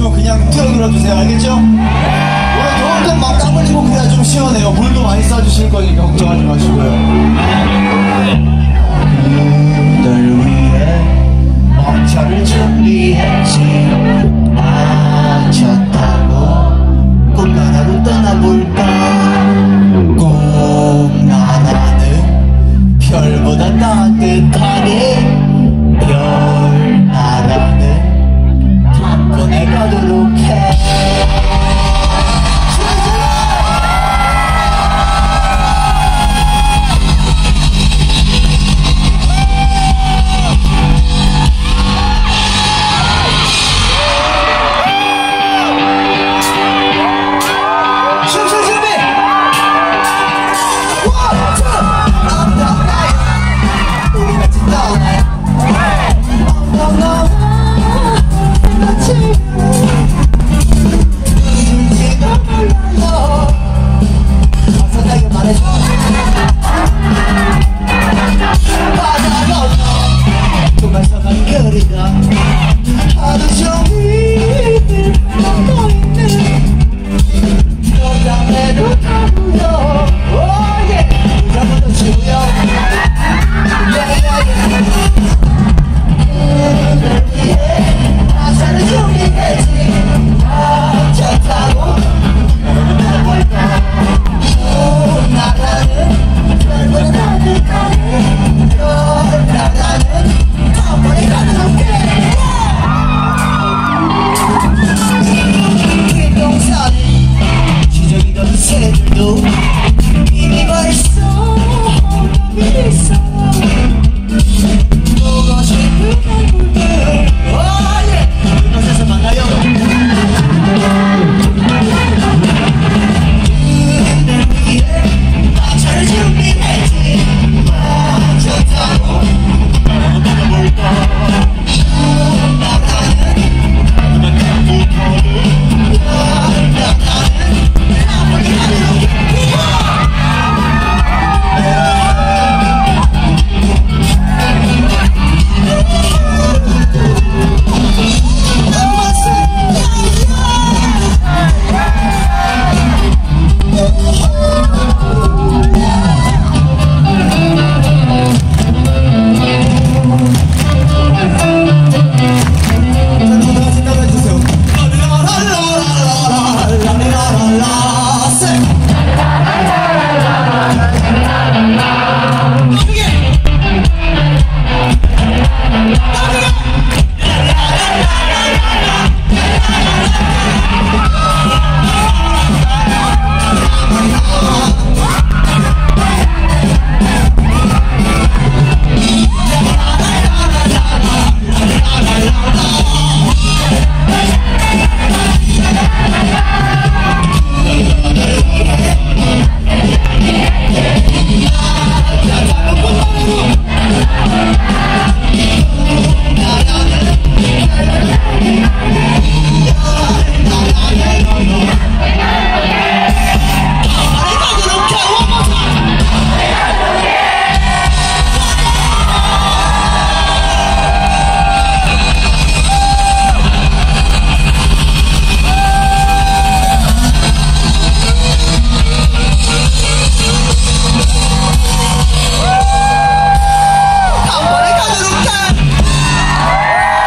마시고 그냥 뛰어들어 주세요. 알겠죠? 오늘 더울 땐막 땀 흘리고 그래야 좀 시원해요. 물도 많이 쏴주실 거니까 걱정하지 마세요.